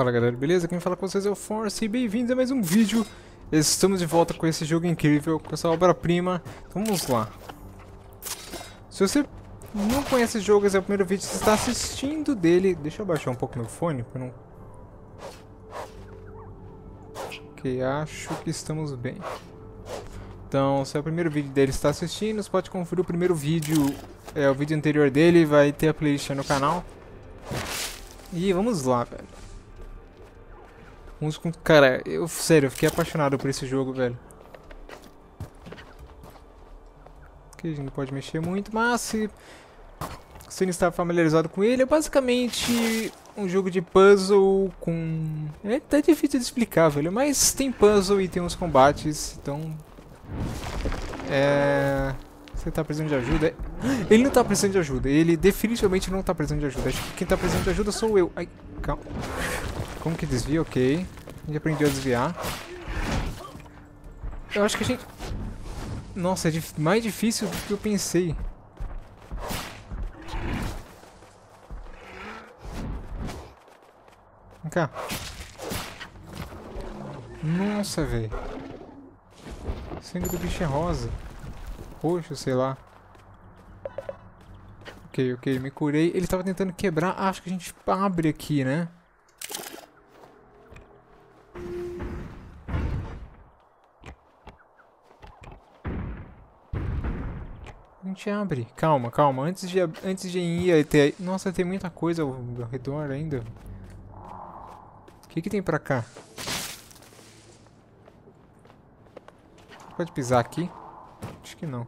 Fala galera, beleza? Quem fala com vocês é o Force e bem-vindos a mais um vídeo. Estamos de volta com esse jogo incrível, com essa obra-prima. Então vamos lá. Se você não conhece esse jogo, esse é o primeiro vídeo, você está assistindo dele. Deixa eu baixar um pouco meu fone para não... Ok, acho que estamos bem. Então, se é o primeiro vídeo dele está assistindo, você pode conferir o primeiro vídeo, é o vídeo anterior dele, vai ter a playlist no canal. E vamos lá, velho. Vamos com... Cara, eu, sério, eu fiquei apaixonado por esse jogo, velho. Aqui a gente não pode mexer muito, mas se você não está familiarizado com ele, é basicamente um jogo de puzzle com... É até difícil de explicar, velho, mas tem puzzle e tem uns combates, então... É... Você tá precisando de ajuda? Ele não tá precisando de ajuda. Ele definitivamente não tá precisando de ajuda. Acho que quem tá precisando de ajuda sou eu. Ai, calma. Como que desvia? Ok. A gente aprendeu a desviar. Eu acho que a gente... Nossa, é mais difícil do que eu pensei. Vem cá. Nossa, velho. Sangue do bicho é rosa roxo, sei lá. Ok, ok, me curei. Ele estava tentando quebrar. Ah, acho que a gente abre aqui, né? A gente abre. Calma, calma. Antes de, antes de ir ter... Nossa, tem muita coisa ao, ao redor ainda. O que que tem pra cá? Pode pisar aqui. Acho que não.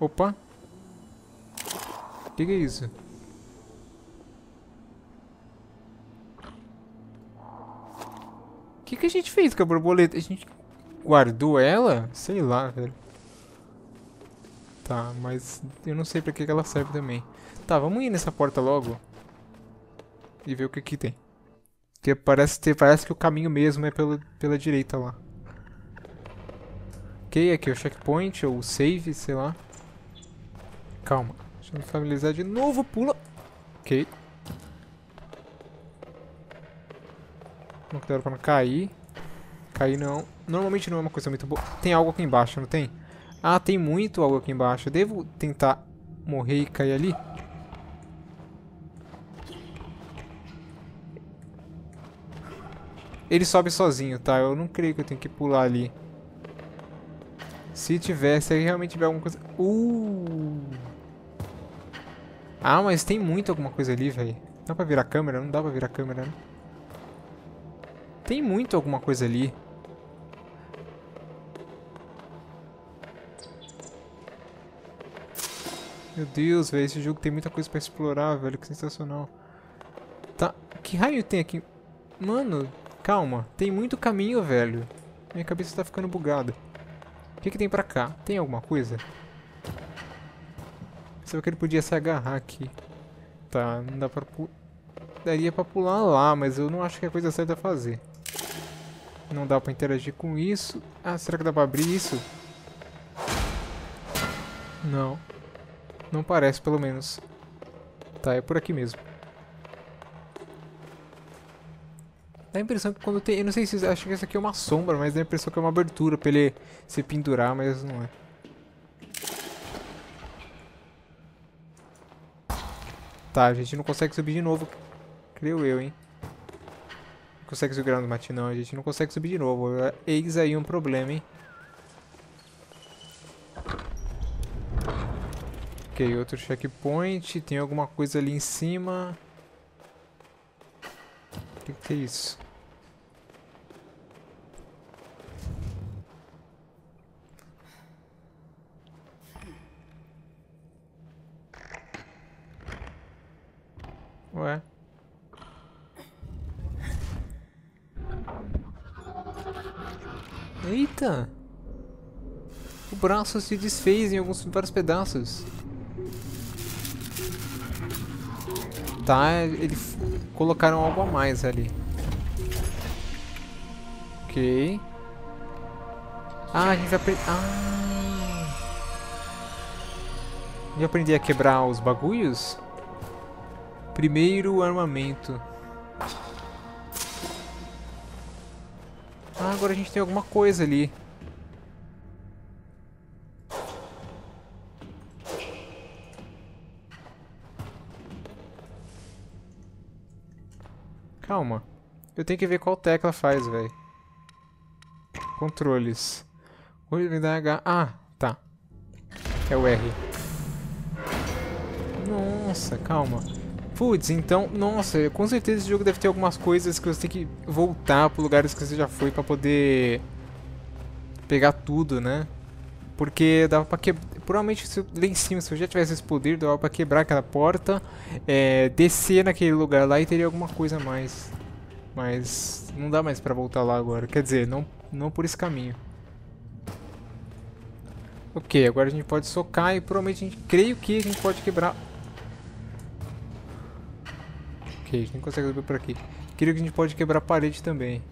Opa! O que, que é isso? Que, que a gente fez com a borboleta? A gente guardou ela? Sei lá, velho. Tá, mas eu não sei pra que, ela serve também. Tá, vamos ir nessa porta logo. E ver o que que tem. Porque parece, ter, parece que o caminho mesmo é pela, pela direita lá. Ok, aqui é o checkpoint, ou save, sei lá. Calma, deixa eu me familiarizar de novo, pula. Ok. Não cuidado pra não cair. Cair não. Normalmente não é uma coisa muito boa. Tem algo aqui embaixo, não tem? Ah, tem muito algo aqui embaixo. Eu devo tentar morrer e cair ali? Ele sobe sozinho, tá? Eu não creio que eu tenho que pular ali. Se tiver, se realmente tiver alguma coisa... Uh! Ah, mas tem muito alguma coisa ali, velho. Dá pra virar a câmera? Não dá pra virar a câmera, né? Tem muito alguma coisa ali. Meu Deus, velho. Esse jogo tem muita coisa pra explorar, velho. Que sensacional. Tá. Que raio tem aqui? Mano, Calma, tem muito caminho, velho. Minha cabeça tá ficando bugada. O que, que tem pra cá? Tem alguma coisa? Só que ele podia se agarrar aqui. Tá, não dá pra... Daria pra pular lá, mas eu não acho que é a coisa certa a fazer. Não dá pra interagir com isso. Ah, será que dá pra abrir isso? Não. Não parece, pelo menos. Tá, é por aqui mesmo. Dá a impressão que quando tem... Eu não sei se... Acho que essa aqui é uma sombra, mas dá a impressão que é uma abertura pra ele se pendurar, mas não é. Tá, a gente não consegue subir de novo. Creio eu, hein. Consegue subir no matinão, a gente não consegue subir de novo. Eis aí um problema, hein. Ok, outro checkpoint. Tem alguma coisa ali em cima. O que, que é isso? Ué? Eita! O braço se desfez em alguns vários pedaços. Tá, eles colocaram algo a mais ali. Ok. Ah, a gente vai... Ah! Já aprendi a quebrar os bagulhos? Primeiro armamento. Ah, agora a gente tem alguma coisa ali. Calma. Eu tenho que ver qual tecla faz, velho. Controles. H. Ah, tá. É o R. Nossa, calma. Putz, então, nossa, com certeza esse jogo deve ter algumas coisas que você tem que voltar para lugares que você já foi para poder pegar tudo, né? Porque dava pra quebrar. Provavelmente se, lá em cima, se eu já tivesse esse poder, dava pra quebrar aquela porta, é, descer naquele lugar lá e teria alguma coisa a mais. Mas não dá mais pra voltar lá agora. Quer dizer, não, não por esse caminho. Ok, agora a gente pode socar e provavelmente a gente, creio que a gente pode quebrar A gente nem consegue subir por aqui. Queria que a gente pode quebrar a parede também.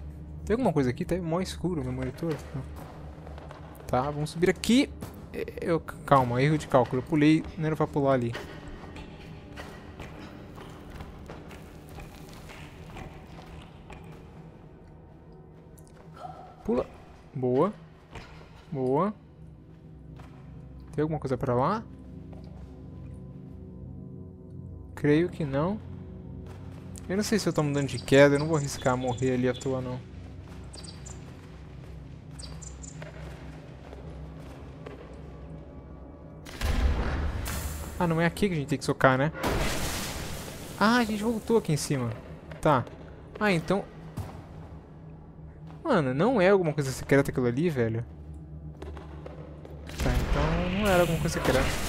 Tem alguma coisa aqui? Tá mó escuro meu monitor. Tá, vamos subir aqui. Eu, calma, erro de cálculo. Eu pulei, não era pra pular ali. Pula. Boa. Boa. Tem alguma coisa pra lá? Creio que não. Eu não sei se eu tô mudando de queda, eu não vou arriscar morrer ali à toa não. Ah, não é aqui que a gente tem que socar, né? Ah, a gente voltou aqui em cima. Tá. Ah, então... Mano, não é alguma coisa secreta aquilo ali, velho? Tá, então não era alguma coisa secreta.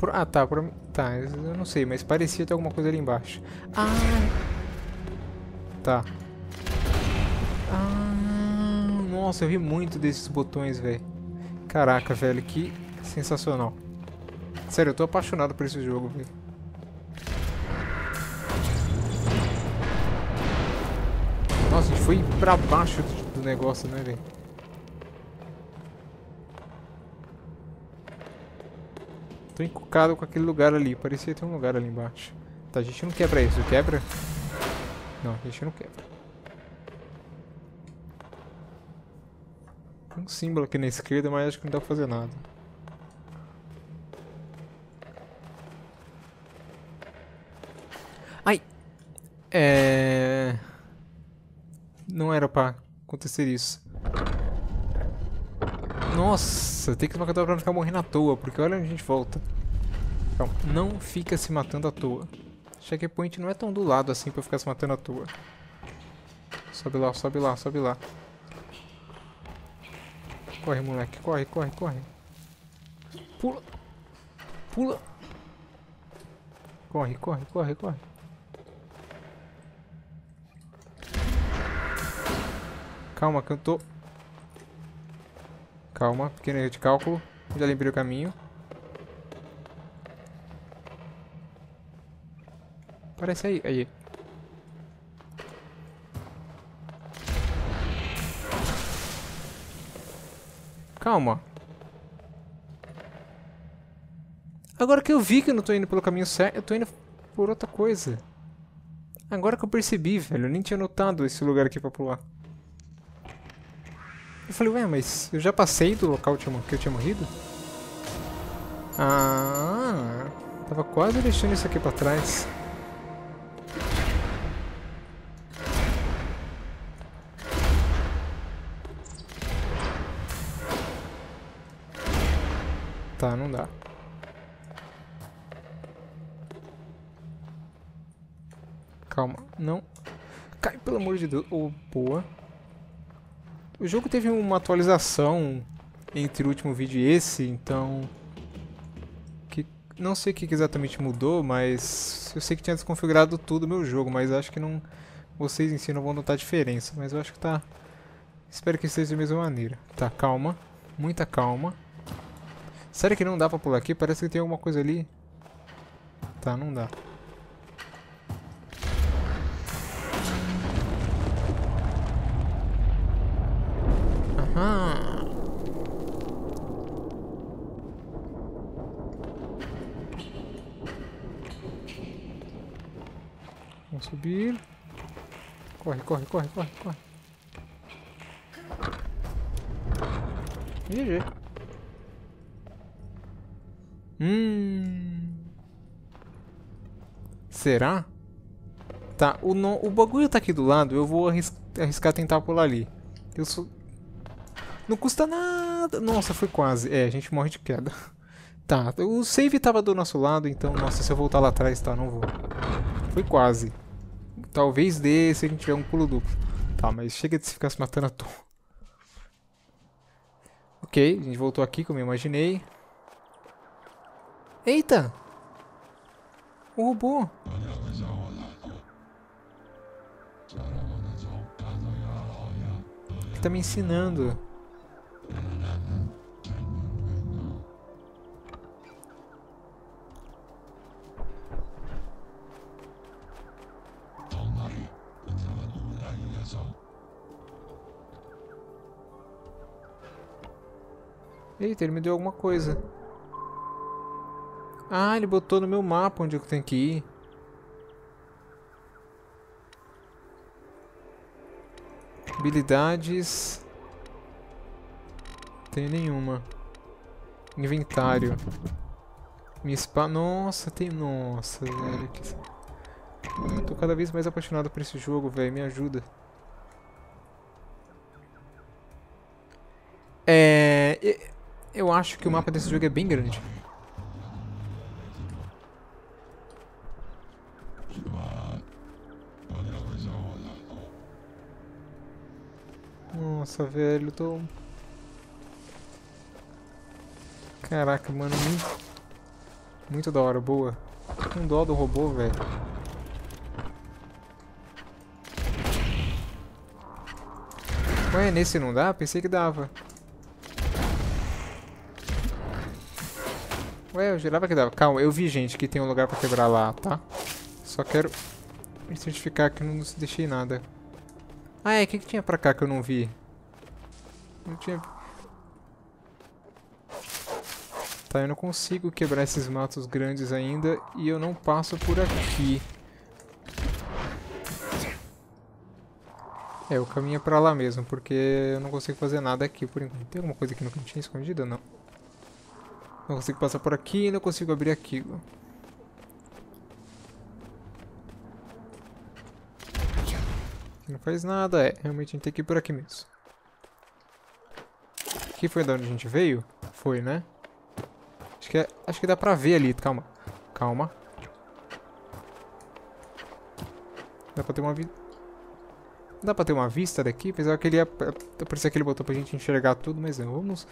Por, ah, tá. Por, tá, eu não sei, mas parecia ter alguma coisa ali embaixo. Ah! Tá. Ah, nossa, eu vi muito desses botões, velho. Caraca, velho, que sensacional. Sério, eu tô apaixonado por esse jogo, velho. Nossa, a gente foi pra baixo do negócio, né, velho? Tô encucado com aquele lugar ali. Parecia ter um lugar ali embaixo. Tá, a gente não quebra isso. Quebra? Não, a gente não quebra. Tem um símbolo aqui na esquerda, mas acho que não dá pra fazer nada. Ai! É... Não era pra acontecer isso. Nossa, tem que se matar pra não ficar morrendo à toa, porque olha onde a gente volta. Então, não fica se matando à toa. Checkpoint não é tão do lado assim pra ficar se matando à toa. Sobe lá, sobe lá, sobe lá. Corre, moleque, corre, corre, corre. Pula. Pula. Corre, corre, corre, corre. Calma que eu tô Calma, pequeno erro de cálculo. Já lembrei o caminho. Parece aí. Aí. Calma. Agora que eu vi que eu não tô indo pelo caminho certo, eu tô indo por outra coisa. Agora que eu percebi, velho. Eu nem tinha notado esse lugar aqui pra pular. Eu falei, ué, mas eu já passei do local que eu tinha morrido? Ah, tava quase deixando isso aqui pra trás. Tá, não dá. Calma, não. Cai, pelo amor de Deus. Oh, boa. O jogo teve uma atualização entre o último vídeo e esse, então... Que, não sei o que exatamente mudou, mas eu sei que tinha desconfigurado tudo o meu jogo, mas acho que não... Vocês em si não vão notar diferença, mas eu acho que tá... Espero que esteja da mesma maneira. Tá, calma. Muita calma. Sério que não dá pra pular aqui? Parece que tem alguma coisa ali. Tá, não dá. Subir. Corre, corre, corre, corre, corre. GG. Hum. Será? Tá, o, no, o bagulho tá aqui do lado, eu vou arris arriscar tentar pular ali. Eu sou... Não custa nada. Nossa, foi quase. É, a gente morre de queda. Tá, o save tava do nosso lado, então, nossa, se eu voltar lá atrás, tá, não vou. Foi quase. Talvez dê se a gente tiver um pulo duplo. Tá, mas chega de se ficar se matando à toa. Ok, a gente voltou aqui, como eu imaginei. Eita! O robô! Ele tá me ensinando. Eita, ele me deu alguma coisa. Ah, ele botou no meu mapa onde eu tenho que ir. Habilidades. Tenho nenhuma. Inventário. Minha espada. Nossa, tem. Nossa, velho. Tô cada vez mais apaixonado por esse jogo, velho. Me ajuda. Eu acho que o mapa desse jogo é bem grande. Nossa, velho, tô... Caraca, mano, muito... Muito da hora, boa. Com dó do robô, velho. Ué, nesse não dá? Pensei que dava. Ué, eu jurava que dava. Calma, eu vi, gente, que tem um lugar pra quebrar lá, tá? Só quero me certificar que não deixei nada. Ah, é, o que, que tinha pra cá que eu não vi? Não tinha... Tá, eu não consigo quebrar esses matos grandes ainda e eu não passo por aqui. É, o caminho é pra lá mesmo, porque eu não consigo fazer nada aqui por enquanto. Tem alguma coisa aqui no cantinho escondida? Não. Não consigo passar por aqui não consigo abrir aquilo. Não faz nada, é. Realmente a gente tem que ir por aqui mesmo. Aqui foi de onde a gente veio? Foi, né? Acho que, é, acho que dá pra ver ali. Calma. Calma. Dá pra ter uma vista. Dá pra ter uma vista daqui? Apesar que ele ia... Parecia que ele botou pra gente enxergar tudo, mas não. Vamos...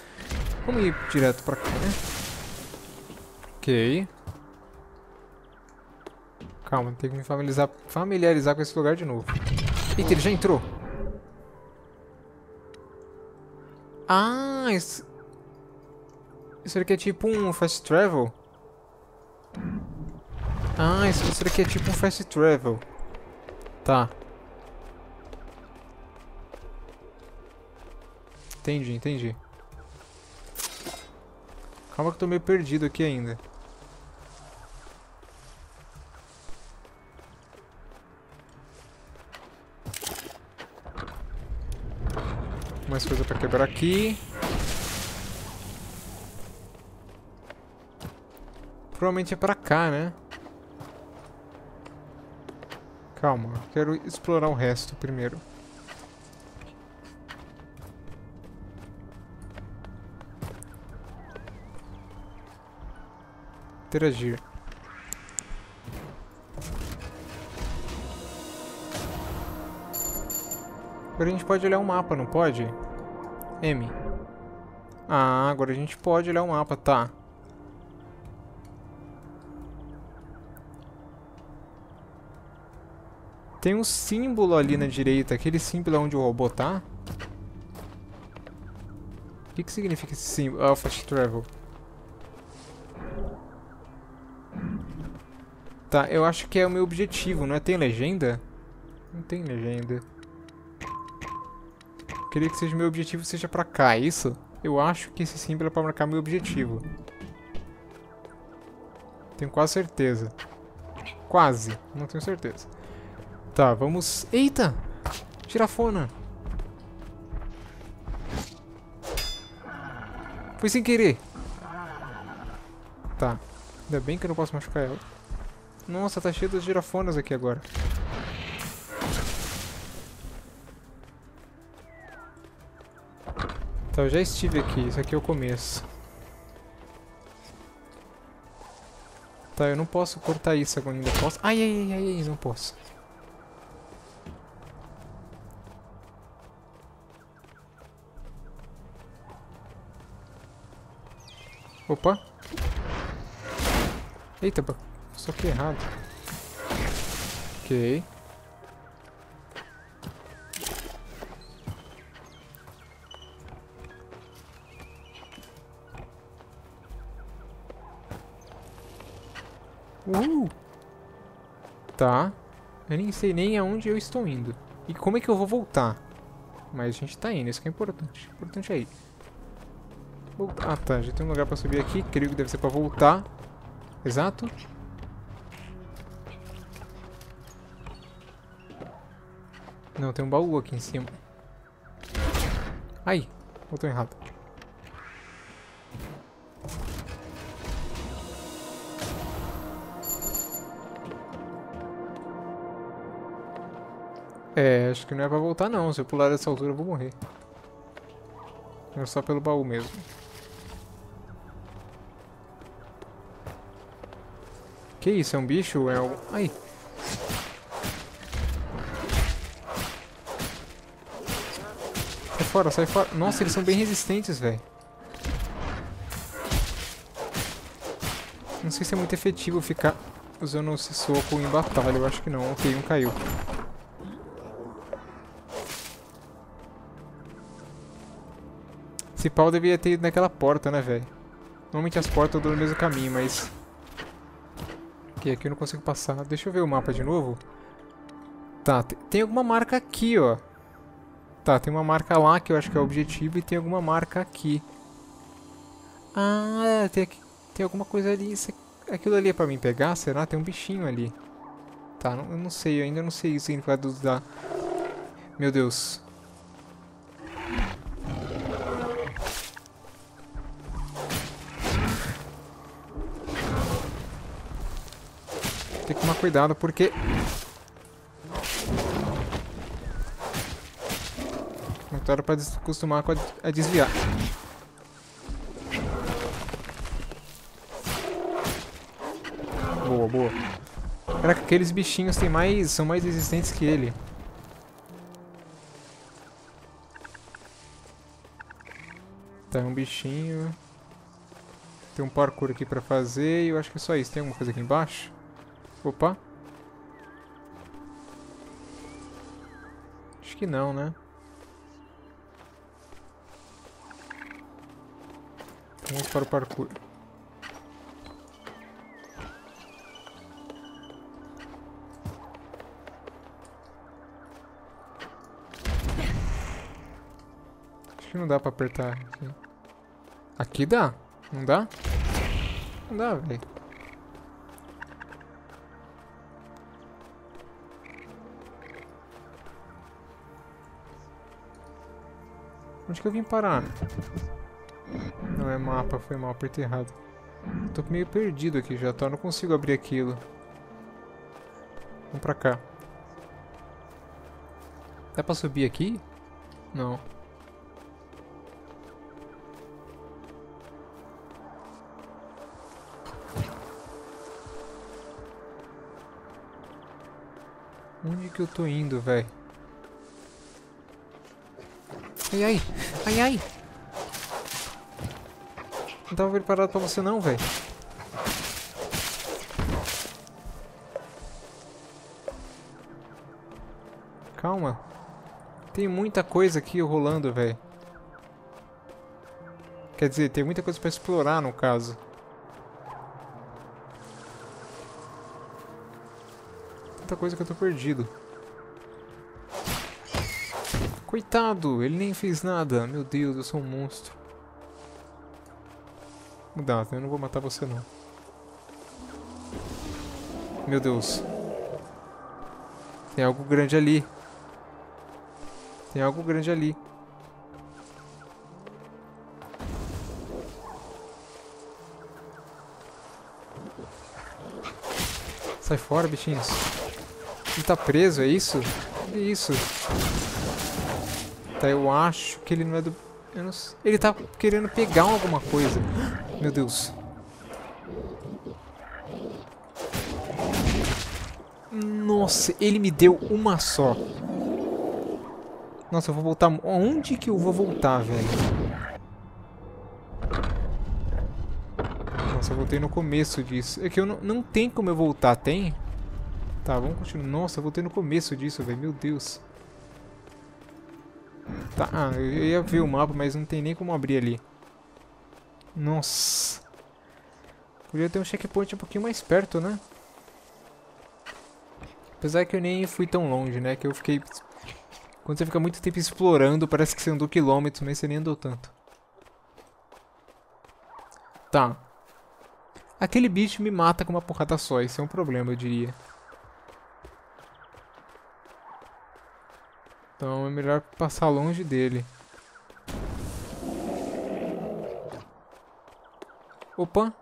Vamos ir direto pra cá, né? Ok. Calma, tem que me familiarizar, familiarizar com esse lugar de novo. Eita, ele já entrou. Ah, isso... Isso aqui é tipo um fast travel? Ah, isso, isso aqui é tipo um fast travel. Tá. Entendi, entendi. Calma que eu tô meio perdido aqui ainda. Mais coisa pra quebrar aqui. Provavelmente é pra cá, né? Calma, quero explorar o resto primeiro. Interagir. Agora a gente pode olhar o mapa, não pode? M. Ah, agora a gente pode olhar o mapa, tá. Tem um símbolo ali na direita. Aquele símbolo é onde o robô tá? O que, que significa esse símbolo? Ah, fast travel. Tá, eu acho que é o meu objetivo, não é? Tem legenda? Não tem legenda. Queria que seja meu objetivo seja pra cá, é isso? Eu acho que esse símbolo é pra marcar meu objetivo. Tenho quase certeza. Quase, não tenho certeza. Tá, vamos... Eita! Girafona! Foi sem querer. Tá. Ainda bem que eu não posso machucar ela. Nossa, tá cheio das girafonas aqui agora. Tá, eu já estive aqui. Isso aqui é o começo. Tá, eu não posso cortar isso agora ainda. Posso? Ai, ai, ai, ai, não posso. Opa. Eita, só que errado. Ok. Uh! Tá. Eu nem sei nem aonde eu estou indo. E como é que eu vou voltar? Mas a gente tá indo, isso que é importante. O importante é ir. Voltar. Ah, tá. Já tem um lugar pra subir aqui. Creio que deve ser pra voltar. Exato. Não, tem um baú aqui em cima. Ai, voltou errado. É, acho que não é pra voltar não. Se eu pular dessa altura eu vou morrer. É só pelo baú mesmo. Que isso? É um bicho? É um... Ai! Sai fora, sai fora. Nossa, eles são bem resistentes, velho. Não sei se é muito efetivo ficar usando esse soco em batalha. Eu acho que não. Ok, um caiu. Esse pau devia ter ido naquela porta, né, velho? Normalmente as portas dão no mesmo caminho, mas... Ok, aqui eu não consigo passar. Deixa eu ver o mapa de novo. Tá, tem alguma marca aqui, ó. Tá, tem uma marca lá que eu acho que é o objetivo e tem alguma marca aqui. Ah, tem, aqui, tem alguma coisa ali. Isso, aquilo ali é pra mim pegar? Será? Tem um bichinho ali. Tá, não, eu não sei, eu ainda não sei o significado da... Meu Deus. Cuidado porque... Não era pra acostumar com a, a desviar. Boa, boa. Caraca, aqueles bichinhos tem mais, são mais resistentes que ele. Tá, um bichinho. Tem um parkour aqui pra fazer e eu acho que é só isso. Tem alguma coisa aqui embaixo? Opa. Acho que não, né? Vamos para o parkour. Acho que não dá pra apertar aqui. Aqui dá? Não dá? Não dá, velho. Onde que eu vim parar? Não é mapa, foi mal, apertei errado. Tô meio perdido aqui já, tá? Não consigo abrir aquilo. Vamos pra cá. Dá pra subir aqui? Não. Onde que eu tô indo, velho? Ai, ai. Ai, ai. Não tava preparado pra você não, velho. Calma. Tem muita coisa aqui rolando, velho. Quer dizer, tem muita coisa pra explorar, no caso. Tanta coisa que eu tô perdido. Coitado, ele nem fez nada. Meu Deus, eu sou um monstro. Mudar, eu não vou matar você não. Meu Deus. Tem algo grande ali. Tem algo grande ali. Sai fora, bichinhos. Ele tá preso, é isso? É isso. Tá, eu acho que ele não é do... Não ele tá querendo pegar alguma coisa. Meu Deus. Nossa, ele me deu uma só. Nossa, eu vou voltar... Onde que eu vou voltar, velho? Nossa, eu voltei no começo disso. É que eu não, não tem como eu voltar, tem? Tá, vamos continuar. Nossa, eu voltei no começo disso, velho. Meu Deus. Tá, ah, eu ia ver o mapa, mas não tem nem como abrir ali. Nossa. Podia ter um checkpoint um pouquinho mais perto, né? Apesar que eu nem fui tão longe, né? Que eu fiquei quando você fica muito tempo explorando, parece que você andou quilômetros, mas você nem andou tanto. Tá. Aquele bicho me mata com uma porrada só, isso é um problema, eu diria. Então é melhor passar longe dele. Opa!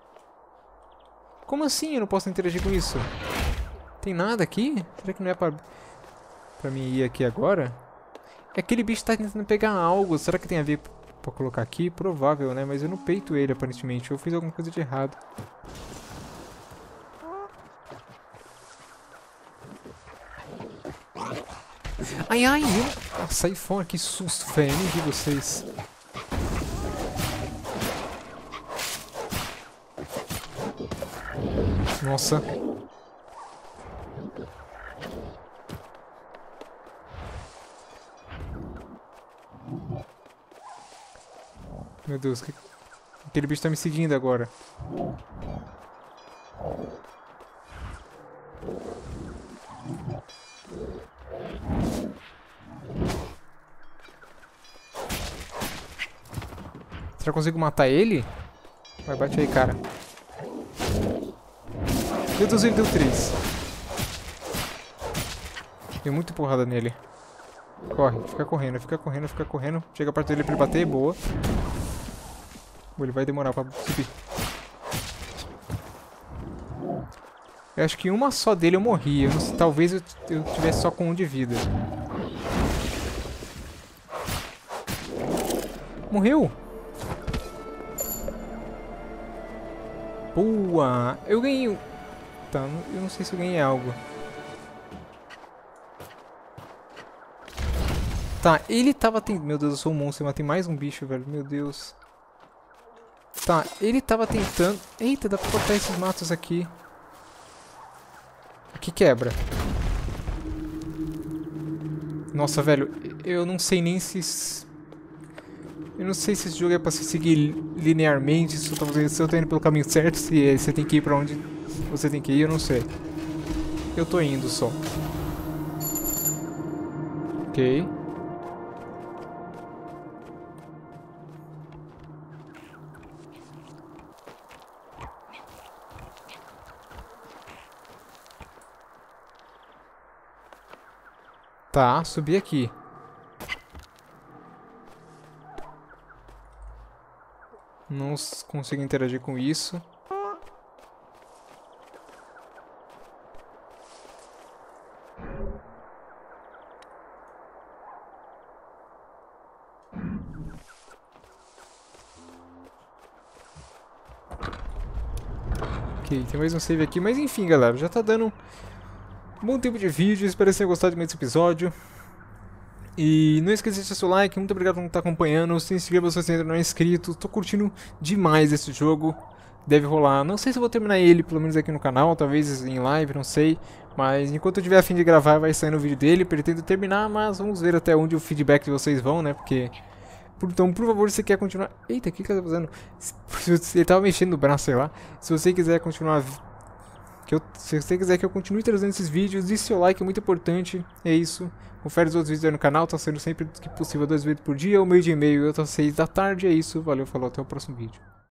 Como assim eu não posso interagir com isso? Tem nada aqui? Será que não é pra, pra mim ir aqui agora? Aquele bicho tá tentando pegar algo. Será que tem a ver pra colocar aqui? Provável, né? Mas eu não peito ele, aparentemente. Eu fiz alguma coisa de errado. Ai, ai, eu... Sai fora, que susto, nem vi vocês. Nossa. Meu Deus, que... aquele bicho tá me seguindo agora. Será que eu consigo matar ele? Vai, bate aí, cara. Meu Deus, ele deu 3. Deu muita porrada nele. Corre, fica correndo, fica correndo, fica correndo. Chega perto dele pra ele bater, boa. Ele vai demorar pra subir. Eu acho que uma só dele eu morri. Eu sei, talvez eu, eu tivesse só com um de vida. Morreu? Boa! Eu ganhei... Tá, eu não sei se eu ganhei algo. Tá, ele tava... Tem... Meu Deus, eu sou um monstro, mas tem mais um bicho, velho. Meu Deus. Tá, ele tava tentando... Eita, dá pra cortar esses matos aqui. Aqui quebra. Nossa, velho, eu não sei nem se... Eu não sei se esse jogo é pra se seguir linearmente, se eu, tô, se eu tô indo pelo caminho certo, se você tem que ir pra onde você tem que ir, eu não sei. Eu tô indo só. Ok. Tá, subi aqui. Não consigo interagir com isso. Ok, tem mais um save aqui, mas enfim, galera, já tá dando bom tempo de vídeo, espero que vocês tenham gostado desse episódio. E não esqueça de deixar seu like, muito obrigado por estar acompanhando, se inscreva se você ainda não é inscrito, tô curtindo demais esse jogo, deve rolar, não sei se vou terminar ele, pelo menos aqui no canal, talvez em live, não sei, mas enquanto eu tiver a fim de gravar vai sair no vídeo dele, pretendo terminar, mas vamos ver até onde o feedback de vocês vão, né, porque... Então, por favor, se você quer continuar... Eita, o que que eu fazendo? Ele tava mexendo no braço, sei lá. Se você quiser continuar que eu, se você quiser que eu continue trazendo esses vídeos, deixe seu like, é muito importante. É isso. Confere os outros vídeos aí no canal, tá sendo sempre que possível dois vídeos por dia. O meio de e-mail eu tô às seis da tarde. É isso. Valeu, falou, até o próximo vídeo.